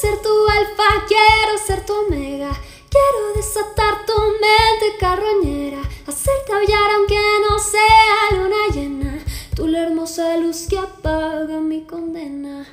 ser tu alfa, quiero ser tu omega. Quiero desatar tu mente carroñera, hacerte aullar aunque no sea luna llena. Tú la hermosa luz que apaga mi condena.